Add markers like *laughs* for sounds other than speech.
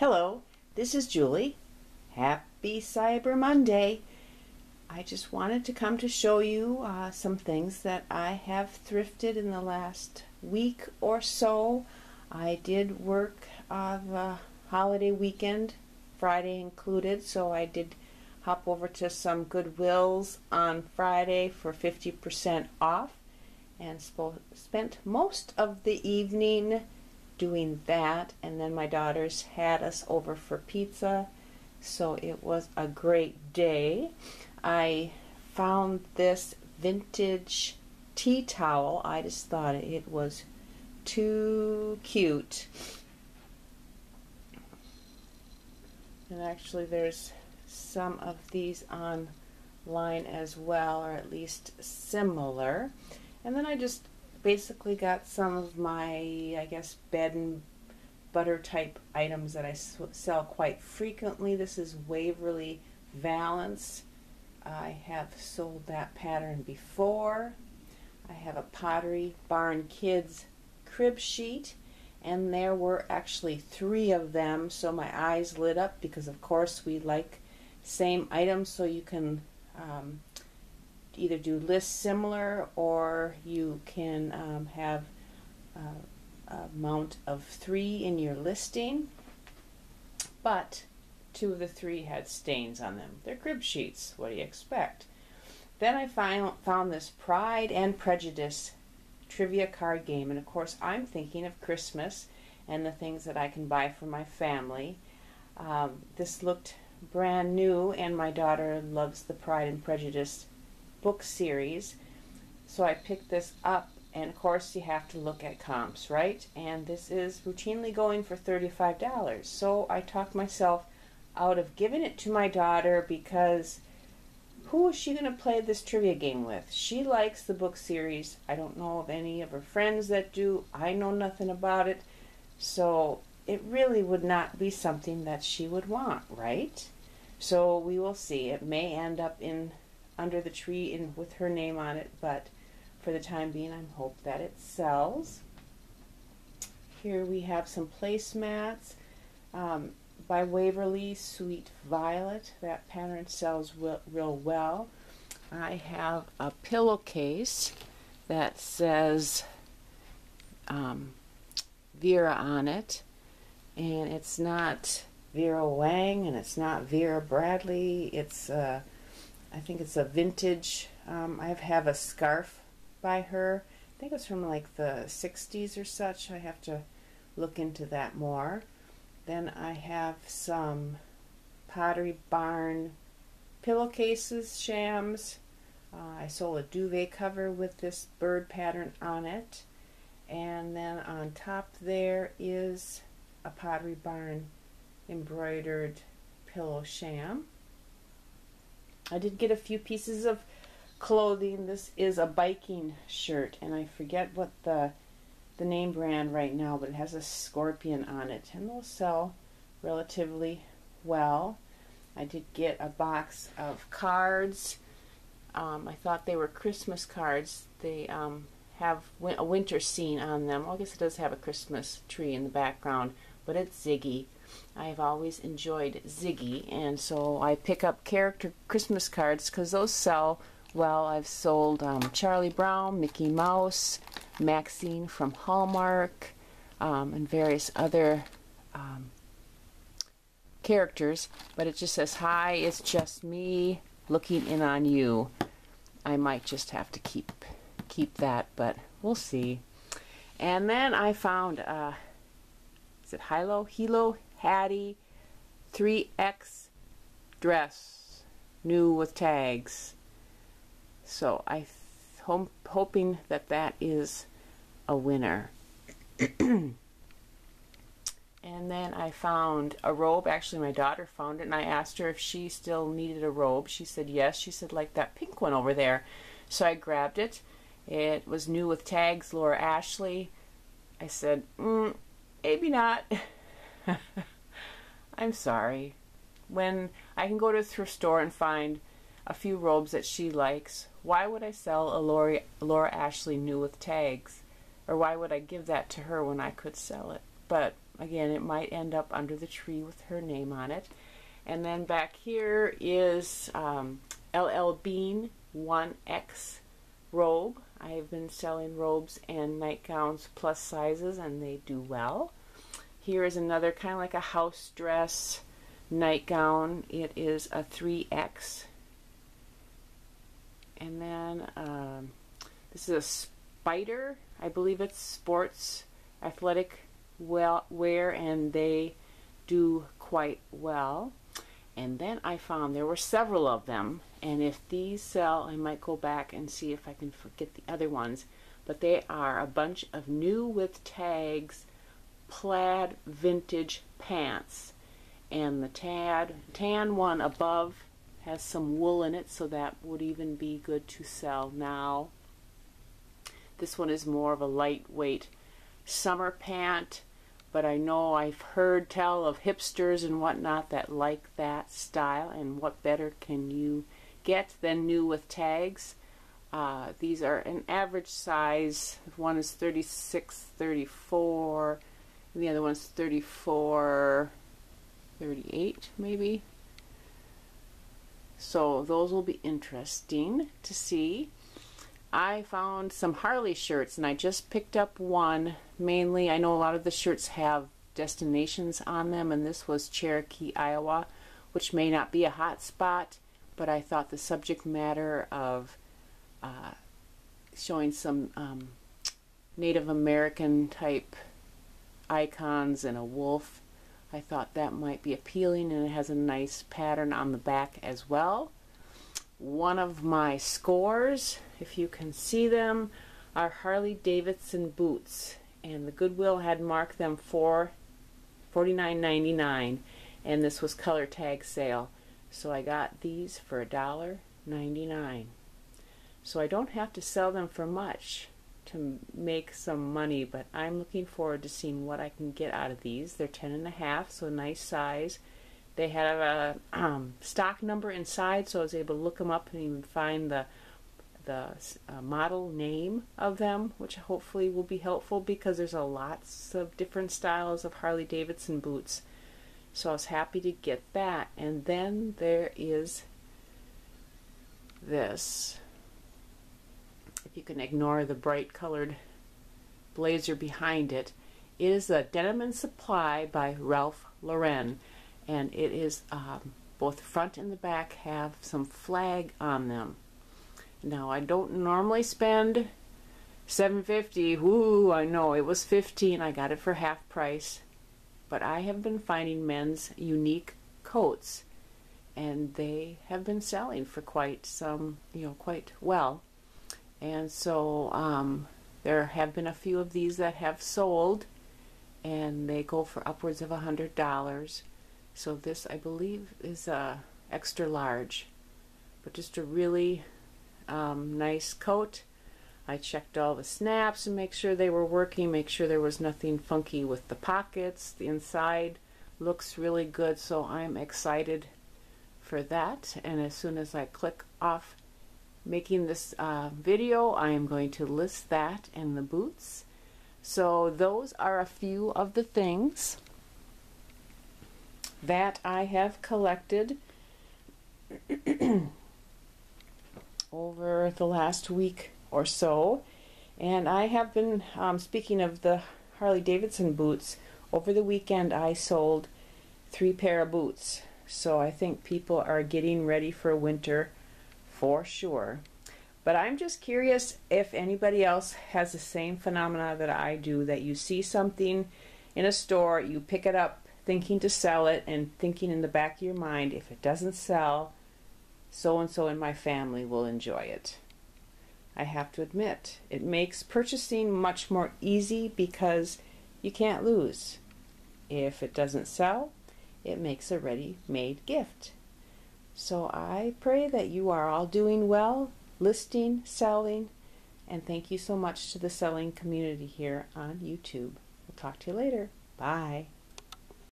Hello, this is Julie. Happy Cyber Monday. I just wanted to come to show you uh, some things that I have thrifted in the last week or so. I did work uh, the holiday weekend, Friday included, so I did hop over to some Goodwills on Friday for 50% off and sp- spent most of the evening doing that. And then my daughters had us over for pizza, so it was a great day. I found this vintage tea towel. I just thought it was too cute. And actually, there's some of these online as well, or at least similar. And then I just basically got some of my, I guess, bed and butter type items that I sell quite frequently. This is Waverly Valance. I have sold that pattern before. I have a Pottery Barn Kids crib sheet and there were actually three of them so my eyes lit up because of course we like same items so you can um, either do lists similar or you can um, have uh, a amount of three in your listing. But two of the three had stains on them. They're crib sheets. What do you expect? Then I find, found this Pride and Prejudice trivia card game. And of course I'm thinking of Christmas and the things that I can buy for my family. Um, this looked brand new, and my daughter loves the Pride and Prejudice book series. So I picked this up, and of course, you have to look at comps, right? And this is routinely going for $35. So I talked myself out of giving it to my daughter because who is she going to play this trivia game with? She likes the book series. I don't know of any of her friends that do. I know nothing about it. So it really would not be something that she would want, right? So we will see. It may end up in under the tree in with her name on it, but for the time being, I hope that it sells. Here we have some placemats um, by Waverly Sweet Violet. That pattern sells real well. I have a pillowcase that says um, Vera on it and it's not Vera Wang and it's not Vera Bradley. It's uh, I think it's a vintage. Um, I have a scarf by her. I think it's from like the 60s or such. I have to look into that more. Then I have some Pottery Barn pillowcases, shams. Uh, I sold a duvet cover with this bird pattern on it. And then on top there is a Pottery Barn embroidered pillow sham. I did get a few pieces of clothing. This is a biking shirt, and I forget what the the name brand right now, but it has a scorpion on it, and they'll sell relatively well. I did get a box of cards. Um, I thought they were Christmas cards. They um, have a winter scene on them. Well, I guess it does have a Christmas tree in the background, but it's Ziggy. I've always enjoyed Ziggy, and so I pick up character Christmas cards because those sell well. I've sold um, Charlie Brown, Mickey Mouse, Maxine from Hallmark, um, and various other um, characters, but it just says, Hi, it's just me looking in on you. I might just have to keep keep that, but we'll see. And then I found uh, is it Hilo? Hilo Hattie 3X dress, new with tags. So I am hoping that that is a winner. *clears throat* and then I found a robe. Actually, my daughter found it, and I asked her if she still needed a robe. She said yes. She said, like that pink one over there. So I grabbed it. It was new with tags, Laura Ashley. I said, mm, Maybe not. *laughs* *laughs* I'm sorry. When I can go to thrift store and find a few robes that she likes, why would I sell a Laura, Laura Ashley new with tags? Or why would I give that to her when I could sell it? But again, it might end up under the tree with her name on it. And then back here is um, LL Bean 1X robe. I have been selling robes and nightgowns plus sizes and they do well. Here is another kind of like a house dress nightgown. It is a 3X. And then um, this is a Spyder. I believe it's sports athletic wear and they do quite well. And then I found there were several of them and if these sell I might go back and see if I can forget the other ones but they are a bunch of new with tags plaid vintage pants. And the tad tan one above has some wool in it so that would even be good to sell now. This one is more of a lightweight summer pant but I know I've heard tell of hipsters and whatnot that like that style and what better can you get than new with tags? Uh, these are an average size. One is 36 34 and the other one's 34 38 maybe. So those will be interesting to see. I found some Harley shirts and I just picked up one. Mainly I know a lot of the shirts have destinations on them and this was Cherokee Iowa which may not be a hot spot but I thought the subject matter of uh, showing some um, Native American type icons and a wolf. I thought that might be appealing and it has a nice pattern on the back as well. One of my scores, if you can see them, are Harley Davidson boots and the Goodwill had marked them for $49.99 and this was color tag sale. So I got these for $1.99. So I don't have to sell them for much to make some money, but I'm looking forward to seeing what I can get out of these. They're ten and a half, so a nice size. They have a um, stock number inside, so I was able to look them up and even find the the uh, model name of them, which hopefully will be helpful because there's a lots of different styles of Harley Davidson boots. So I was happy to get that. And then there is this if you can ignore the bright colored blazer behind it, it is a Denim Supply by Ralph Lauren, and it is um, both the front and the back have some flag on them. Now I don't normally spend 750. Woo, I know it was 15. I got it for half price. But I have been finding men's unique coats and they have been selling for quite some, you know, quite well. And so um, there have been a few of these that have sold, and they go for upwards of a hundred dollars. So this, I believe, is a extra large, but just a really um, nice coat. I checked all the snaps and make sure they were working, make sure there was nothing funky with the pockets. The inside looks really good, so I'm excited for that. And as soon as I click off making this uh, video, I am going to list that in the boots. So those are a few of the things that I have collected *clears throat* over the last week or so. And I have been, um, speaking of the Harley Davidson boots, over the weekend I sold three pair of boots. So I think people are getting ready for winter for sure. But I'm just curious if anybody else has the same phenomena that I do that you see something in a store, you pick it up thinking to sell it and thinking in the back of your mind, if it doesn't sell, so and so in my family will enjoy it. I have to admit, it makes purchasing much more easy because you can't lose. If it doesn't sell, it makes a ready made gift. So I pray that you are all doing well, listing, selling, and thank you so much to the selling community here on YouTube. We'll talk to you later. Bye.